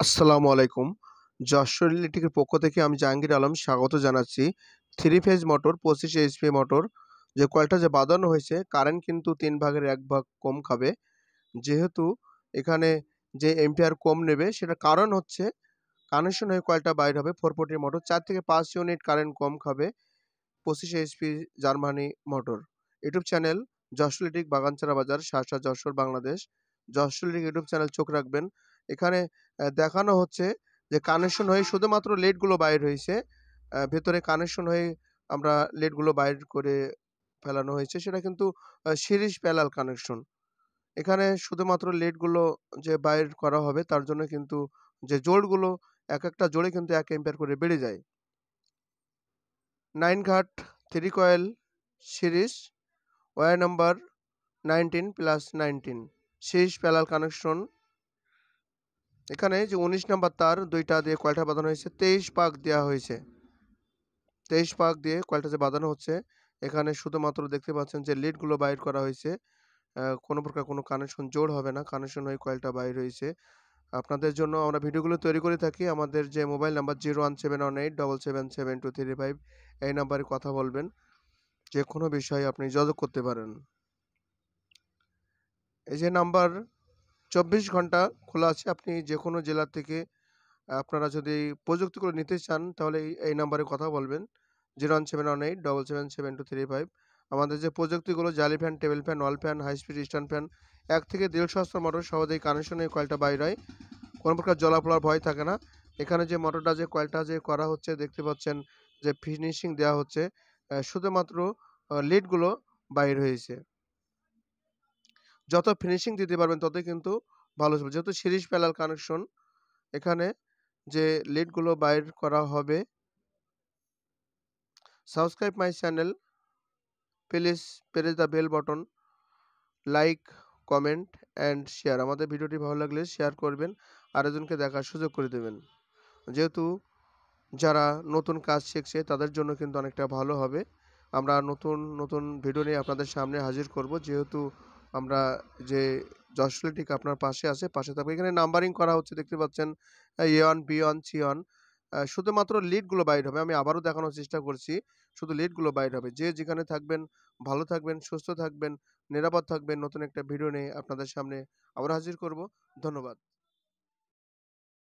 আসসালামু আলাইকুম। যশোর ইলেকট্রিকের পক্ষ থেকে আমি জাহাঙ্গীর আলম স্বাগত জানাচ্ছি। থ্রি ফেজ মোটর, পঁচিশ এইচপি মোটর, যে কয়টা যে বাঁধানো হয়েছে, কারেন্ট কিন্তু তিন ভাগের এক ভাগ কম খাবে। যেহেতু এখানে যে এম্পিয়ার কম নেবে, সেটা কারণ হচ্ছে কানেকশন হয়ে কয়টা বাইর হবে। ফোর ফোর্টি মোটর, চার থেকে পাঁচ ইউনিট কারেন্ট কম খাবে পঁচিশ HP Germany motor. YouTube channel Jessore electric Baganchara Bazar শাসা Jessore Bangladesh. Jessore electric YouTube channel চোখ রাখবেন। এখানে দেখানো হচ্ছে যে কানেকশন হয়ে শুধুমাত্র লেটগুলো বাইর হয়েছে। ভেতরে কানেকশন হয়ে আমরা লেটগুলো বাইর করে ফেলানো হয়েছে। সেটা কিন্তু সিরিজ প্যালাল কানেকশন এখানে শুধুমাত্র লেটগুলো যে বাইর করা হবে, তার জন্য কিন্তু যে জোড়গুলো এক একটা জোড়ে কিন্তু এক এম্পিয়ার করে বেড়ে যায়। নাইন ঘাট three coil series wire number nineteen plus nineteen series parallel connection এখানে যে উনিশ নাম্বার তার দুইটা দিয়ে কয়টা বাঁধানো হয়েছে? তেইশ পাক দেওয়া হয়েছে। তেইশ পাক দিয়ে কয়টা যে বাঁধানো হচ্ছে? এখানে শুধুমাত্র দেখতে পাচ্ছেন যে লিডগুলো বাইর করা হয়েছে। কোনো প্রকার কোনো কানেকশন জোড় হবে না। কানেকশন হয়ে কয়েলটা বাইর হয়েছে। আপনাদের জন্য আমরা ভিডিওগুলো তৈরি করে থাকি। আমাদের যে mobile number zero one seven one eight double seven seven two three five এই নাম্বারে কথা বলবেন। যে কোনো বিষয়ে আপনি যোগাযোগ করতে পারেন। এই যে নাম্বার চব্বিশ ঘণ্টা খোলা আছে। আপনি যে কোনো জেলা থেকে, আপনারা যদি প্রযুক্তিগুলো নিতে চান, তাহলে এই নাম্বারে কথা বলবেন। Zero one seven one eight double seven seven two three five. আমাদের যে প্রযুক্তিগুলো, জালি fan, table fan, wall fan, high speed stand fan, এক থেকে দেড় সহস্র মোটর সহজেই কানেকশনে কয়েলটা বাইর হয়। কোনো প্রকার জলাফলার ভয় থাকে না। এখানে যে মোটরটা যে কয়েলটা যে করা হচ্ছে, দেখতে পাচ্ছেন যে ফিনিশিং দেওয়া হচ্ছে শুধুমাত্র লিডগুলো বাইর হয়েছে। যত ফিনিশিং দিতে পারবেন ততই কিন্তু ভালো হবে। যেহেতু সিরিজ প্যালাল কানেকশন এখানে যে লিডগুলো বাইর করা হবে subscribe my channel please press the bell button like comment and share আমাদের ভিডিওটি ভালো লাগলে শেয়ার করবেন, আরেকজনকে দেখার সুযোগ করে দেবেন। যেহেতু যারা নতুন কাজ শিখছে, তাদের জন্য কিন্তু অনেকটা ভালো হবে। আমরা নতুন নতুন ভিডিও নিয়ে আপনাদের সামনে হাজির করব। যেহেতু আমরা যে যশলেটিক আপনার পাশে আছে, পাশে থাকবে। এখানে নাম্বারিং করা হচ্ছে, দেখতে পাচ্ছেন A one B one C one শুধুমাত্র লিডগুলো বাইর হবে। আমি আবারও দেখানোর চেষ্টা করছি, শুধু লিডগুলো বাইর হবে। যে যেখানে থাকবেন, ভালো থাকবেন, সুস্থ থাকবেন, নিরাপদ থাকবেন, নতুন একটা ভিডিও নিয়ে আপনাদের সামনে আবার হাজির করব। ধন্যবাদ।